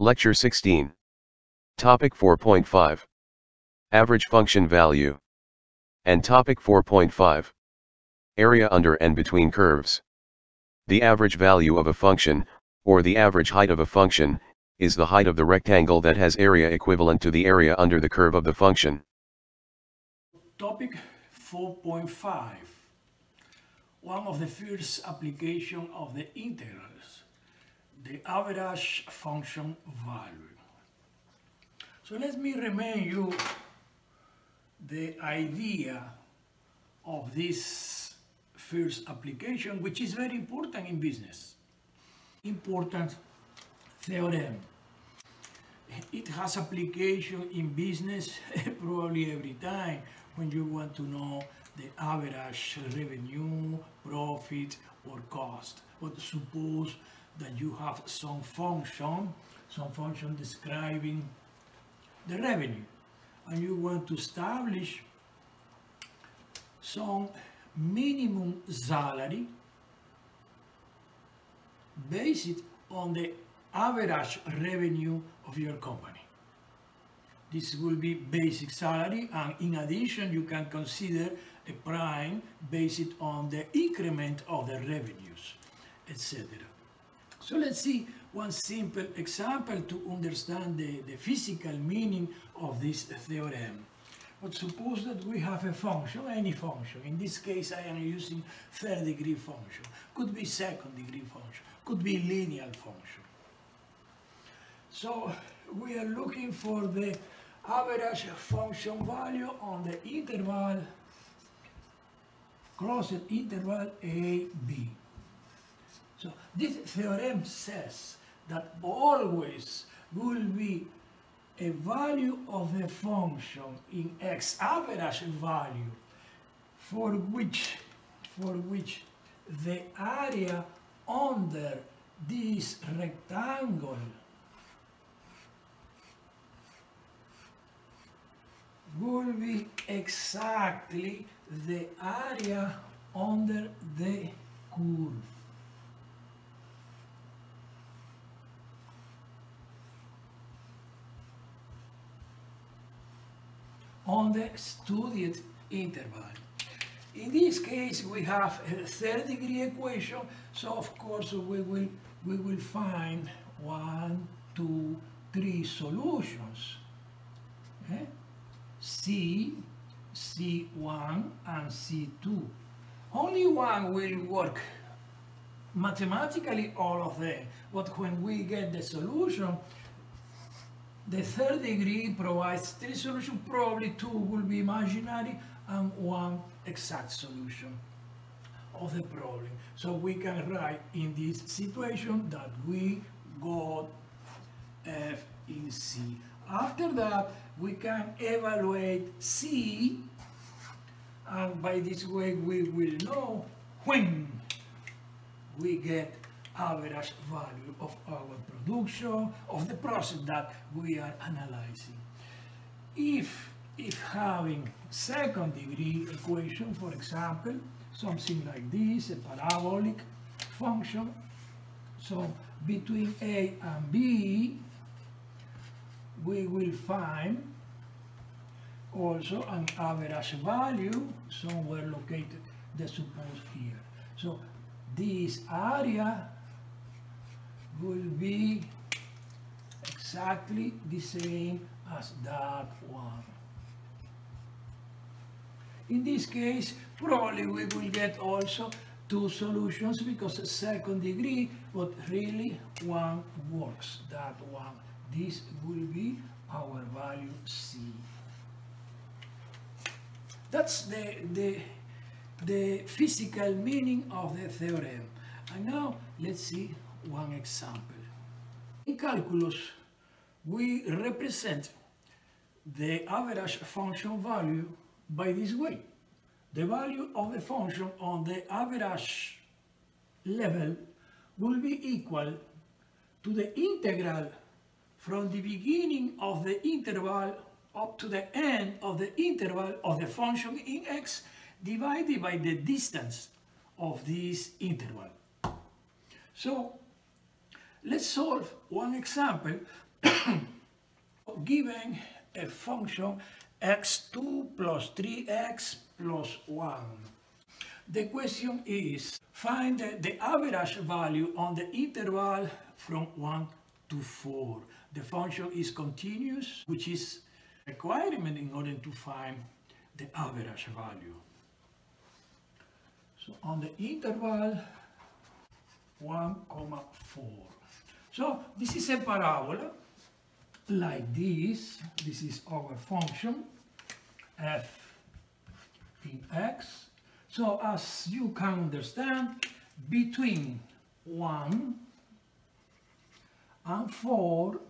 Lecture 16. Topic 4.5. Average function value. And topic 4.5. Area under and between curves. The average value of a function, or the average height of a function, is the height of the rectangle that has area equivalent to the area under the curve of the function. Topic 4.5. One of the first application of the integrals, the average function value. So let me remind you the idea of this first application, which is very important in business. Important theorem. It has application in business probably every time when you want to know the average revenue, profit, or cost. But suppose that you have some function, some function describing the revenue, and you want to establish some minimum salary based on the average revenue of your company. This will be basic salary and in addition you can consider a prime based on the increment of the revenues, etc. So let's see one simple example to understand the, the physical meaning of this theorem. But suppose that we have a function, any function. In this case, I am using third degree function. Could be second degree function. Could be linear function. So we are looking for the average function value on the interval, closed interval a, b. So this theorem says that always will be a value of a function in x average value for which for which the area under this rectangle will be exactly the area under the curve. On the studied interval. In this case, we have a third degree equation, so of course we will, we will find one, two, three solutions. Okay? Eh? C, C1 and C2. Only one will work mathematically all of them, but when we get the solution, the third degree provides three solutions, probably two will be imaginary and one exact solution of the problem. So we can write in this situation that we got F in C. After that, we can evaluate C, and by this way we will know when we get average value of our production, of the process that we are analyzing. If, if having second degree equation, for example, something like this, a parabolic function, so between A and B, we will find also an average value somewhere located, let's suppose here. So this area will be exactly the same as that one. In this case, probably we will get also two solutions because second degree, but really one works, that one. This will be our value C. That's the, the, the physical meaning of the theorem. And now let's see one example. In calculus, we represent the average function value by this way. The value of the function on the average level will be equal to the integral from the beginning of the interval up to the end of the interval of the function in x divided by the distance of this interval. So Let's solve one example given a function x2 plus 3x plus 1. The question is, find the average value on the interval from 1 to 4. The function is continuous, which is a requirement in order to find the average value. So on the interval 1, comma 4. So this is a parabola like this. This is our function f in x. So as you can understand, between 1 and 4,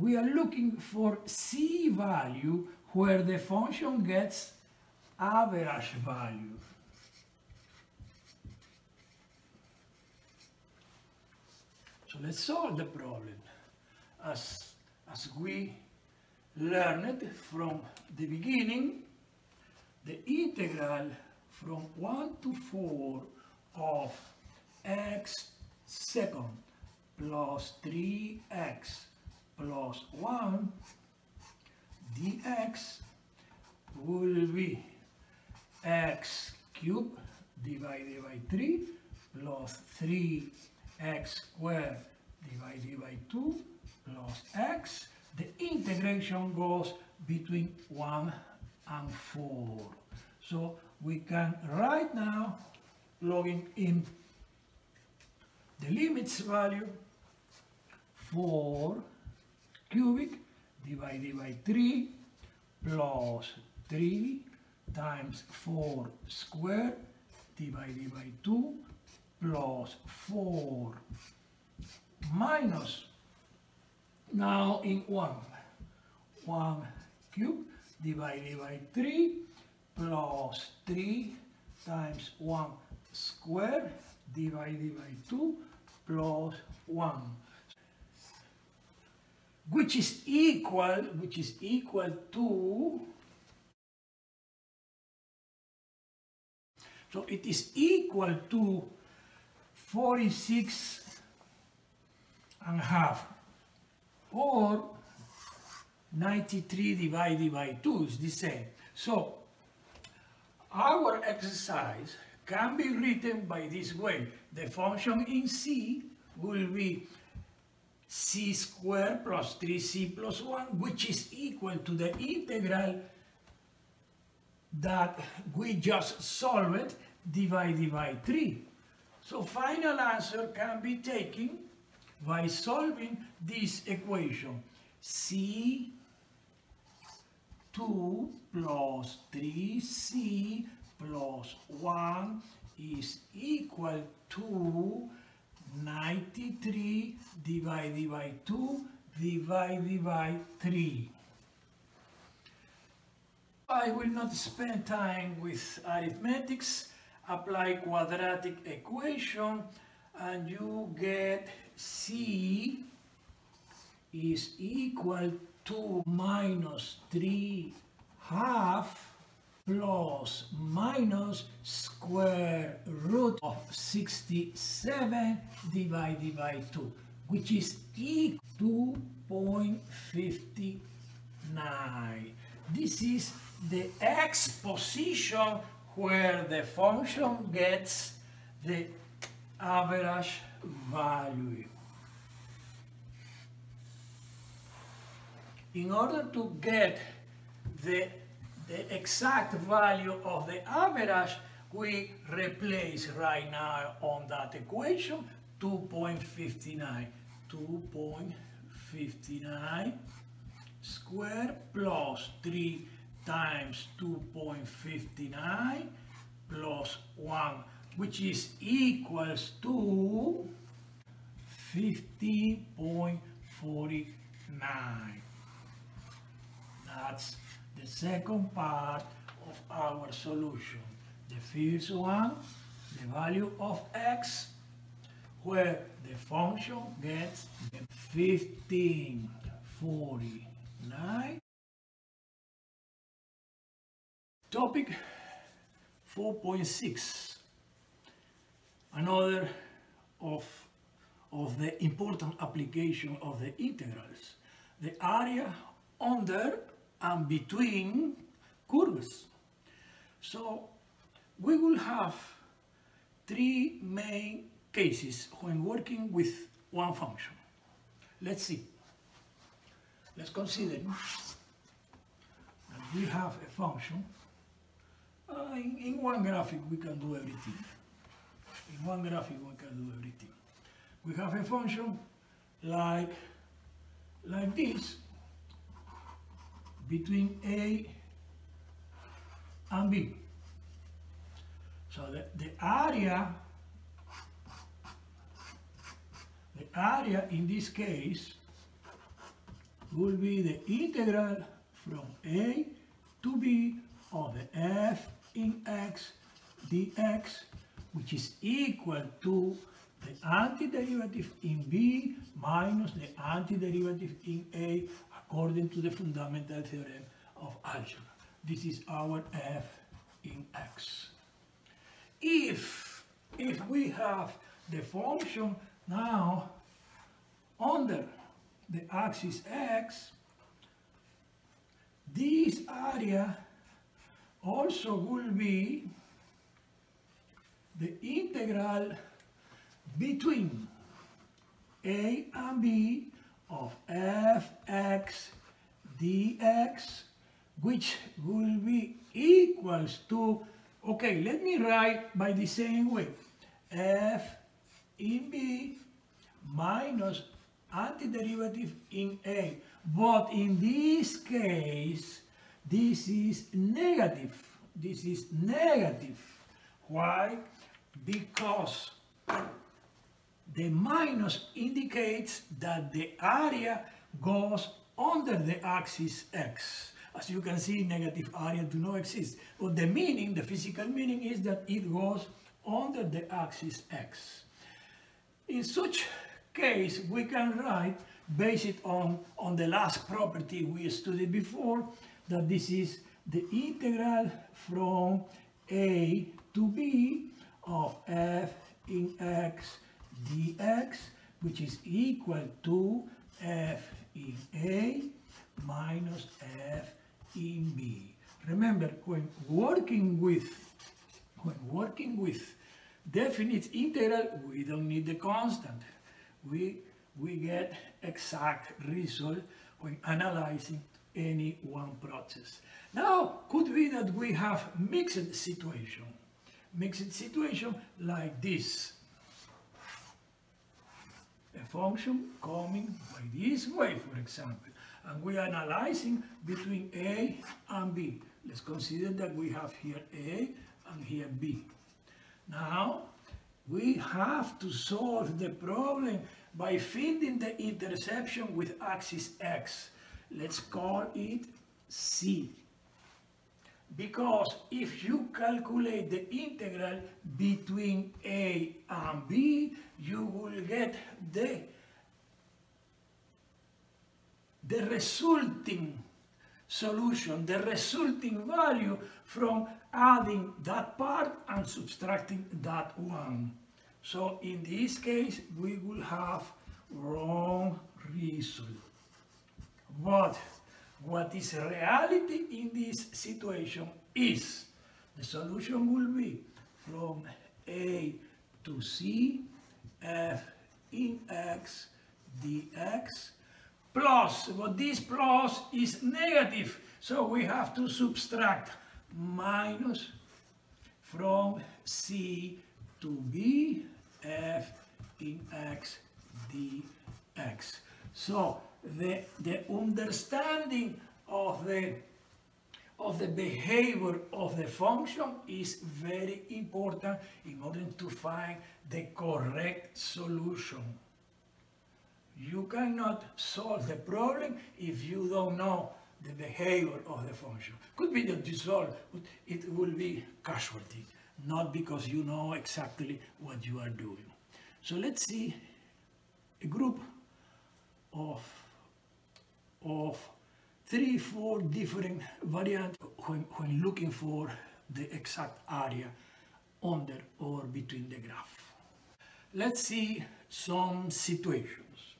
we are looking for c value where the function gets average value. So let's solve the problem. As, as we learned from the beginning, the integral from 1 to 4 of x second plus 3x plus 1 dx will be x cubed divided by 3 plus 3x squared divided by 2 plus x. The integration goes between 1 and 4. So we can right now logging in the limits value 4 cubic divided by 3 plus 3 times 4 squared divided by 2 plus 4 minus. Now in 1 1 cube divided by 3 plus 3 times 1 square divided by 2 plus 1 which is equal which is equal to so it is equal to 46 and a half or 93 divided by 2 is the same so our exercise can be written by this way the function in c will be c squared plus 3c plus 1, which is equal to the integral that we just solved divided by 3. So final answer can be taken by solving this equation. c 2 plus 3c plus 1 is equal to 93 divided by 2 divided by 3. I will not spend time with arithmetics, apply quadratic equation and you get C is equal to minus 3 half plus minus square root of 67 divided by 2, which is equal to 2.59. This is the x position where the function gets the average value. In order to get the the exact value of the average, we replace right now on that equation 2.59. 2.59 square plus 3 times 2.59 plus 1, which is equals to 50.49. That's the second part of our solution. The first one, the value of x, where the function gets 1549. Topic 4.6, another of, of the important application of the integrals. the area under and between curves. So we will have three main cases when working with one function. Let's see. Let's consider that we have a function. Uh, in, in one graphic we can do everything. In one graphic we can do everything. We have a function like like this between A and B. So the, the area, the area in this case will be the integral from A to B of the f in x dx, which is equal to the antiderivative in B minus the antiderivative in A according to the fundamental theorem of algebra. This is our f in x. If, if we have the function now under the axis x, this area also will be the integral between a and b of fx dx which will be equals to okay let me write by the same way. F in b minus antiderivative in a. But in this case this is negative this is negative why because the minus indicates that the area goes under the axis x. As you can see, negative area do not exist. But the meaning, the physical meaning is that it goes under the axis x. In such case, we can write, based on, on the last property we studied before, that this is the integral from a to b of f in x dx, which is equal to f in A minus f in B. Remember, when working with when working with definite integral, we don't need the constant. We we get exact result when analyzing any one process. Now, could be that we have mixed situation. Mixed situation like this a function coming by this way, for example, and we are analyzing between A and B. Let's consider that we have here A and here B. Now, we have to solve the problem by finding the intersection with axis X. Let's call it C. Because if you calculate the integral between A and B, you will get the, the resulting solution, the resulting value from adding that part and subtracting that one. So in this case, we will have wrong result. But what is reality in this situation is the solution will be from A to C, f in x dx, plus, but this plus is negative, so we have to subtract minus from C to B, f in x dx. So the, the understanding of the of the behavior of the function is very important in order to find the correct solution. You cannot solve the problem if you don't know the behavior of the function. Could be that you solve, but it will be casualty, not because you know exactly what you are doing. So let's see a group of of three, four different variants when, when looking for the exact area under or between the graph. Let's see some situations.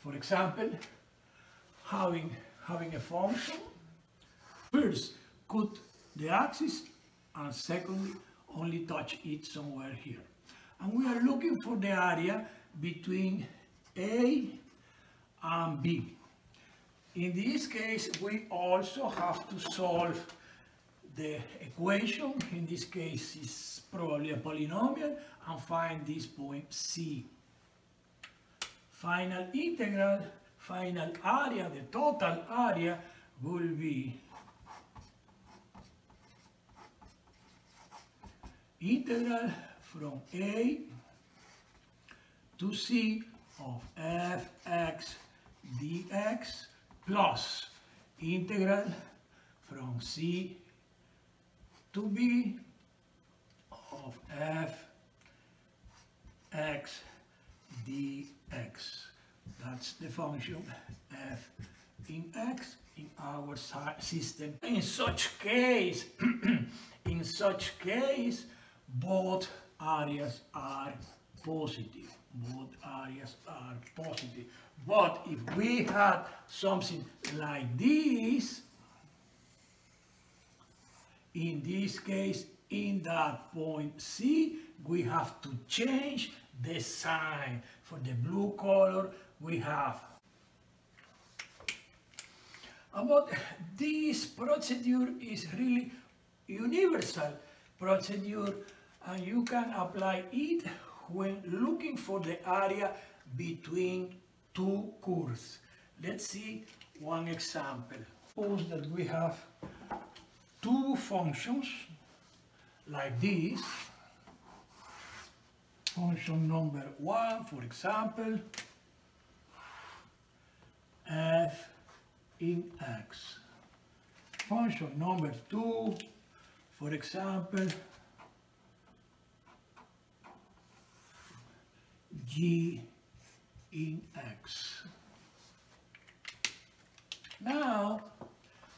For example, having, having a function. First, cut the axis, and secondly, only touch it somewhere here. And we are looking for the area between A and B. In this case, we also have to solve the equation, in this case is probably a polynomial, and find this point C. Final integral, final area, the total area will be integral from A to C of fx dx plus integral from C to B of f x dx. That's the function f in x in our system. In such case, in such case, both areas are positive. Both areas are positive. But if we had something like this, in this case, in that point C, we have to change the sign. For the blue color, we have. But this procedure is really universal procedure and you can apply it when looking for the area between two curves. Let's see one example. Suppose that we have two functions like this. Function number one, for example, f in x. Function number two, for example, g in x. Now,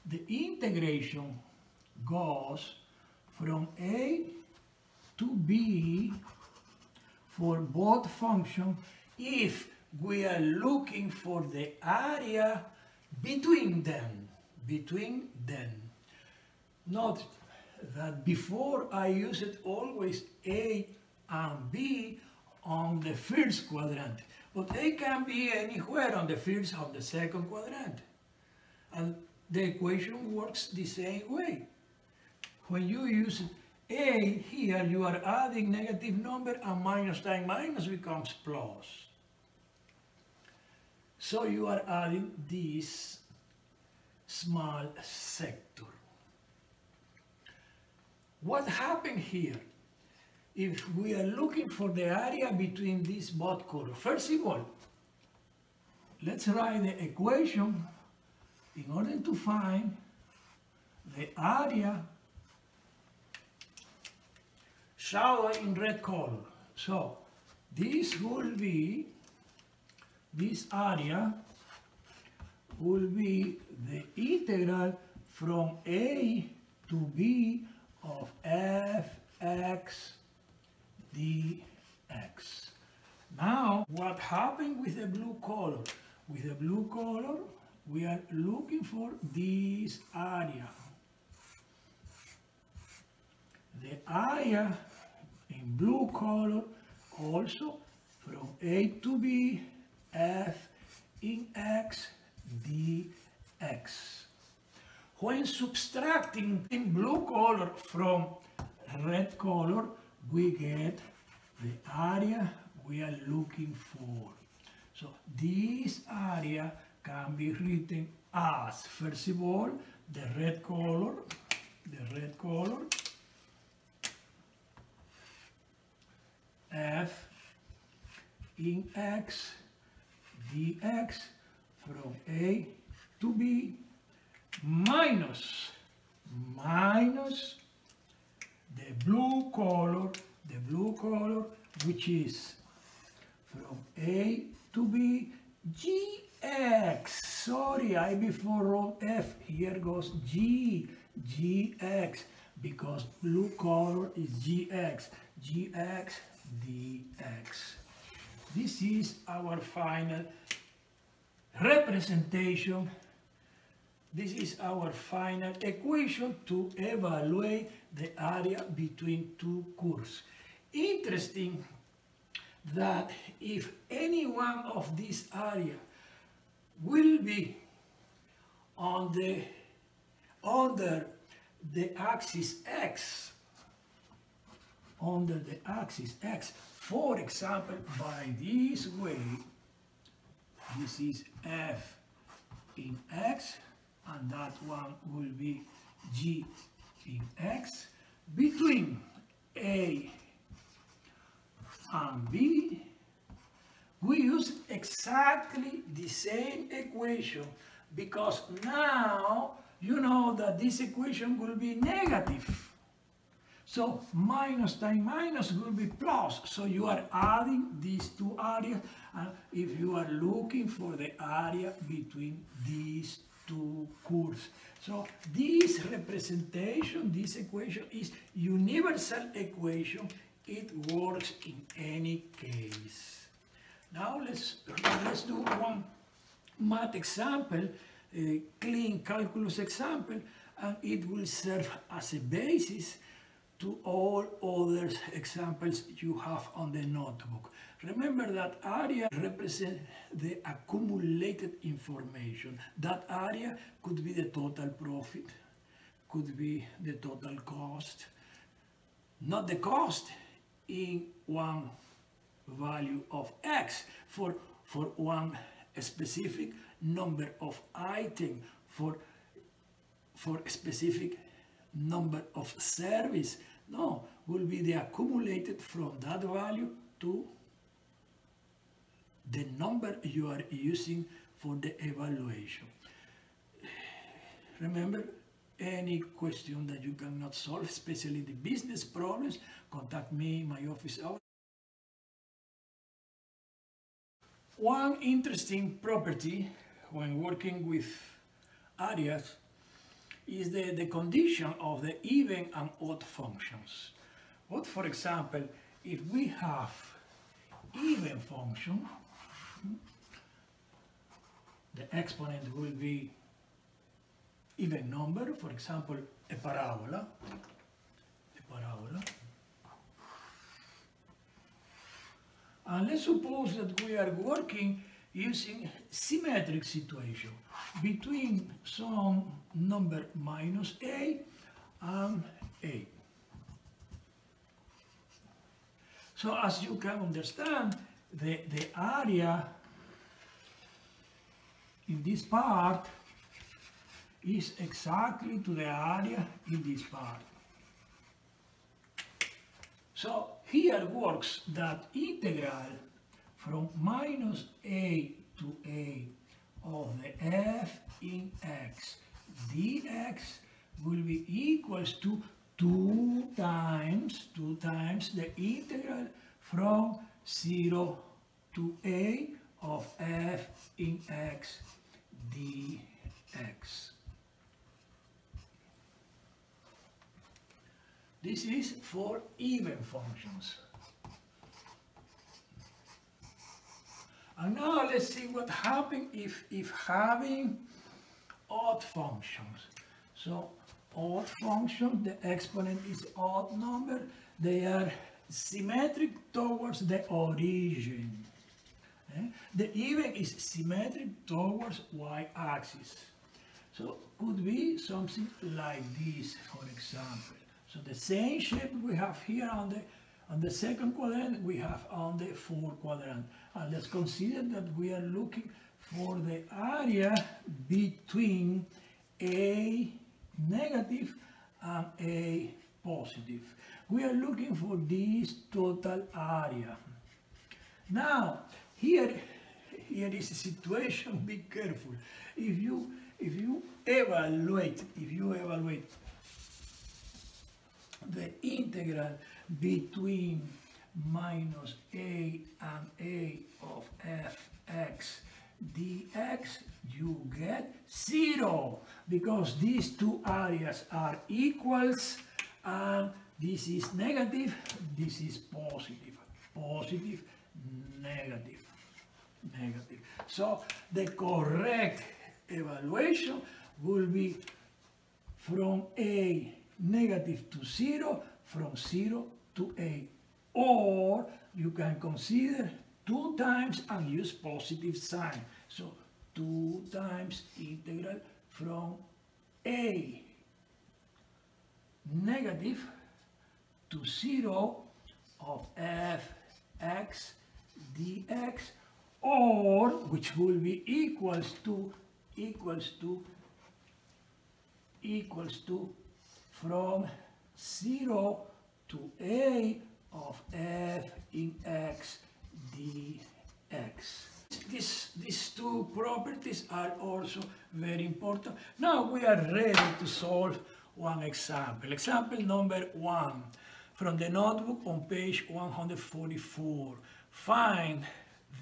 the integration goes from a to b for both functions if we are looking for the area between them, between them. Note that before I used always A and B on the first quadrant, but A can be anywhere on the first or the second quadrant. And the equation works the same way. When you use A here, you are adding negative number and minus times minus becomes plus. So you are adding this small sector. What happened here? If we are looking for the area between these both colors, first of all, let's write the equation in order to find the area shown in red color. So this will be, this area will be the integral from A to B of fx dx. Now, what happened with the blue color? With the blue color, we are looking for this area. The area in blue color also from A to B, f in x dx. When subtracting in blue color from red color, we get the area we are looking for. So this area can be written as, first of all, the red color, the red color, f in x dx from A to B minus, minus the blue color, the blue color, which is from A to B, GX. Sorry, I before wrote F. Here goes G, GX, because blue color is GX, GX, DX. This is our final representation. This is our final equation to evaluate the area between two curves. Interesting that if any one of these area will be on the under the axis x under the axis x for example by this way this is f in x and that one will be g in x between a and b we use exactly the same equation because now you know that this equation will be negative. So minus times minus will be plus. So you are adding these two areas and if you are looking for the area between these two curves. So this representation, this equation is universal equation. It works in any case. Now let's, let's do one math example a clean calculus example and it will serve as a basis to all other examples you have on the notebook. Remember that area represents the accumulated information. That area could be the total profit, could be the total cost, not the cost in one value of x for, for one specific number of item, for, for specific number of service. No, will be the accumulated from that value to the number you are using for the evaluation. Remember, any question that you cannot solve, especially the business problems, contact me, my office hours. One interesting property when working with areas is the, the condition of the even and odd functions. What, for example, if we have even function, the exponent will be even number, for example, a parabola, a parabola. And let's suppose that we are working using symmetric situation between some number minus a and a. So as you can understand, the, the area in this part is exactly to the area in this part. So here works that integral from minus a to a of the f in x dx will be equals to 2 times 2 times the integral from 0 to a of f in x dx. This is for even functions. And now let's see what happens if, if having odd functions. So odd function, the exponent is odd number, they are symmetric towards the origin. Eh? The even is symmetric towards y-axis. So could be something like this, for example. So the same shape we have here on the on the second quadrant, we have on the fourth quadrant. And let's consider that we are looking for the area between A negative and A positive. We are looking for this total area. Now, here, here is a situation, be careful. If you, if you evaluate, if you evaluate the integral between minus a and a of fx dx, you get zero because these two areas are equals and this is negative, this is positive, positive, negative. Negative. So the correct evaluation will be from A negative to 0, from 0 to A. Or you can consider 2 times and use positive sign. So 2 times integral from A negative to 0 of fx dx or which will be equals to equals to equals to from 0 to a of f in x dx. This, these two properties are also very important. Now we are ready to solve one example. Example number one from the notebook on page 144. Find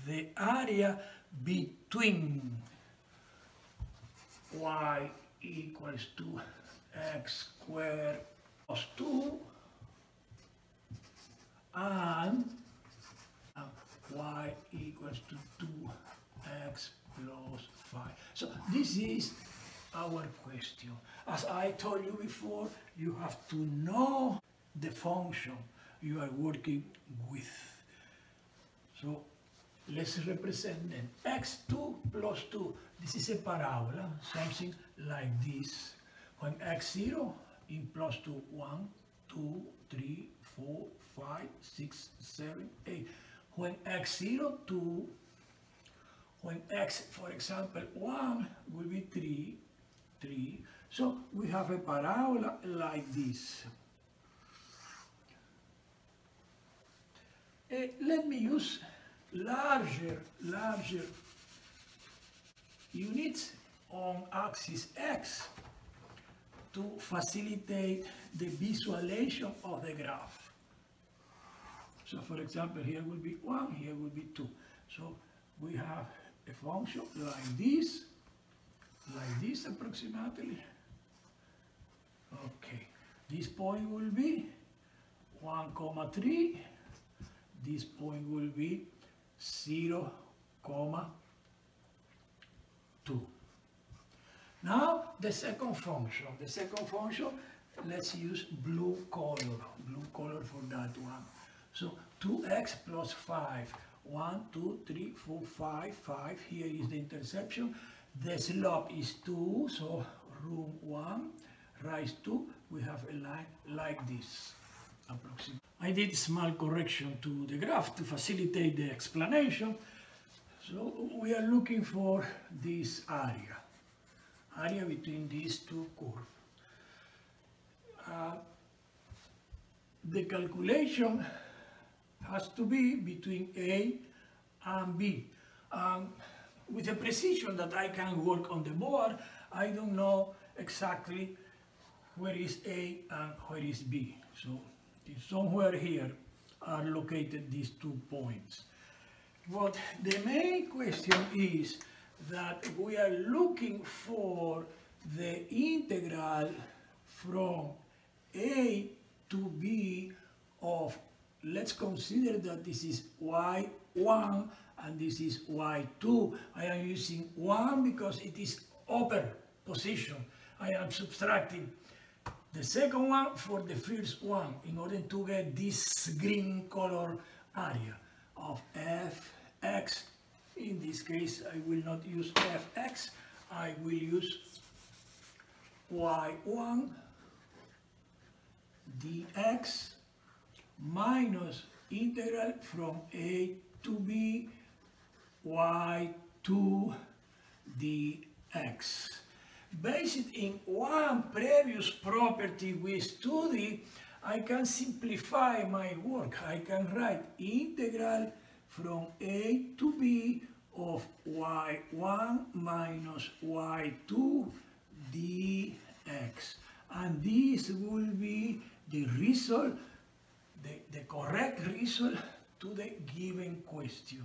the area between y equals to x squared plus 2 and y equals to 2x plus 5. So this is our question. As I told you before, you have to know the function you are working with. So let's represent them. x2 plus 2. This is a parabola, something like this. When x0 in plus 2, 1, 2, 3, 4, 5, 6, 7, 8. When x0, 2, when x, for example, 1 will be 3, 3. So we have a parabola like this. Uh, let me use larger, larger units on axis x to facilitate the visualization of the graph. So for example, here will be 1, here will be 2. So we have a function like this, like this approximately. Okay, this point will be 1 comma 3, this point will be 0 comma 2. Now the second function, the second function, let's use blue color, blue color for that one. So 2x plus 5, 1, 2, 3, 4, 5, 5, here is the interception. The slope is 2, so room 1, rise 2, we have a line like this, approximately. I did a small correction to the graph to facilitate the explanation. So we are looking for this area, area between these two curves. Uh, the calculation has to be between A and B. Um, with the precision that I can work on the board, I don't know exactly where is A and where is B. So somewhere here are located these two points. But the main question is that we are looking for the integral from a to b of, let's consider that this is y1 and this is y2. I am using 1 because it is upper position. I am subtracting the second one for the first one in order to get this green color area of fx. In this case, I will not use fx, I will use y1 dx minus integral from a to b y2 dx based in one previous property we study, I can simplify my work. I can write integral from a to b of y1 minus y2 dx. And this will be the result, the, the correct result to the given question.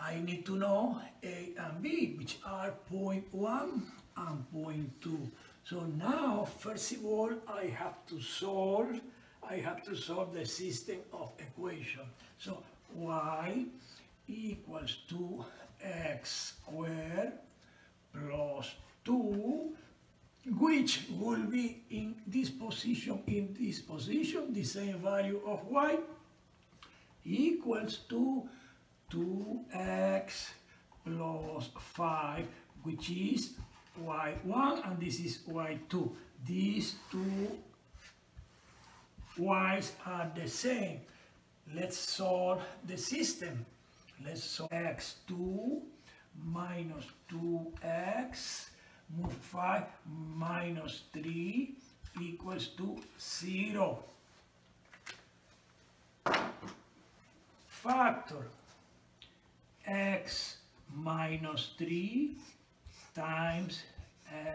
I need to know A and B, which are 0.1 I'm going to. So now, first of all, I have to solve, I have to solve the system of equation. So y equals to x squared plus 2, which will be in this position, in this position, the same value of y equals to 2x plus 5, which is y1 and this is y2. These two y's are the same. Let's solve the system. Let's solve x2 minus 2x move 5 minus 3 equals to 0. Factor x minus 3 times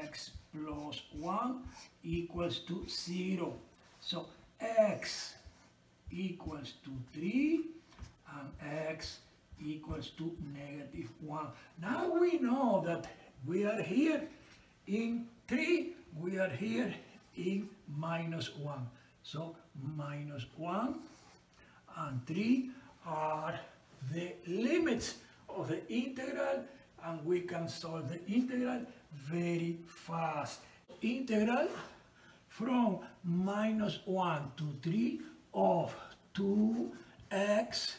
x plus 1 equals to 0. So x equals to 3 and x equals to negative 1. Now we know that we are here in 3, we are here in minus 1. So minus 1 and 3 are the limits of the integral and we can solve the integral very fast. Integral from minus 1 to 3 of 2x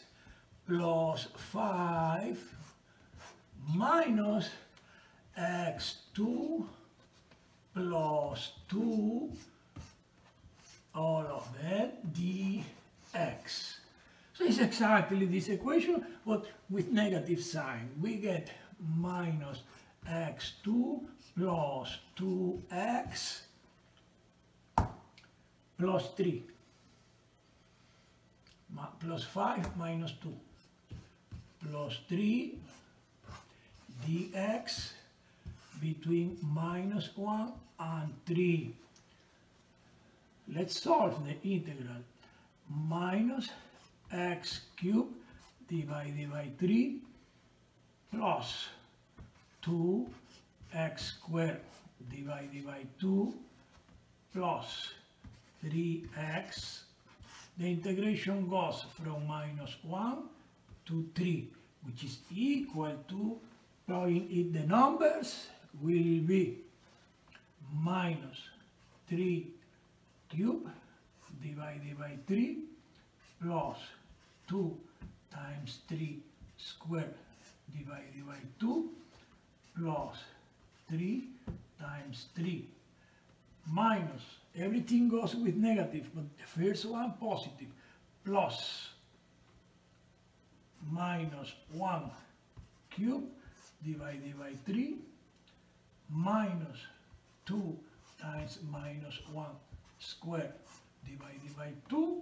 plus 5 minus x2 plus 2 all of that dx. So it's exactly this equation, but with negative sign. We get minus x2 plus 2x plus 3 plus 5 minus 2 plus 3 dx between minus 1 and 3. Let's solve the integral. Minus x cubed divided by 3 plus 2x squared divided by 2 plus 3x. The integration goes from minus 1 to 3, which is equal to, plug in the numbers, will be minus 3 cube divided by 3 plus 2 times 3 squared divided by 2 plus 3 times 3 minus everything goes with negative but the first one positive. Plus minus 1 cube divided by 3 minus 2 times minus 1 squared divided by 2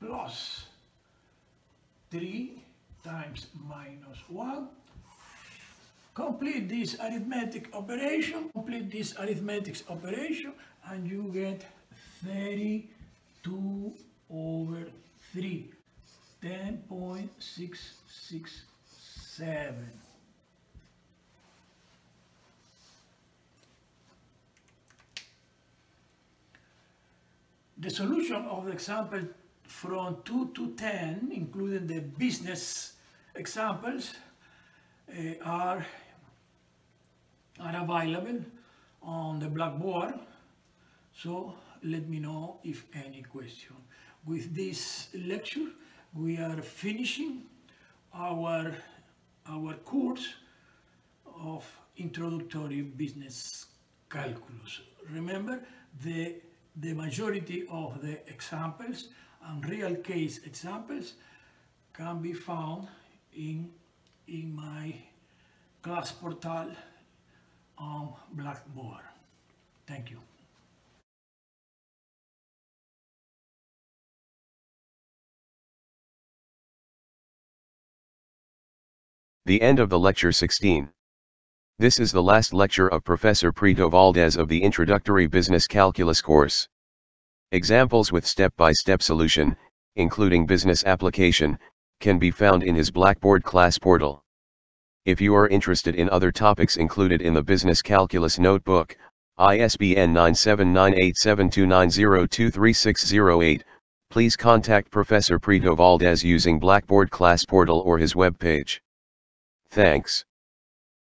plus 3 times minus 1. Complete this arithmetic operation, complete this arithmetic operation and you get 32 over 3, 10.667. The solution of the example from 2 to 10, including the business examples, uh, are, are available on the blackboard. So let me know if any question. With this lecture, we are finishing our, our course of introductory business calculus. Remember, the the majority of the examples and real case examples can be found in, in my class portal on Blackboard. Thank you. The end of the lecture 16. This is the last lecture of Professor Prieto Valdes of the Introductory Business Calculus course. Examples with step-by-step -step solution, including business application, can be found in his Blackboard class portal. If you are interested in other topics included in the Business Calculus Notebook, ISBN 9798729023608, Please contact Professor Prieto Valdes using Blackboard Class Portal or his webpage. Thanks.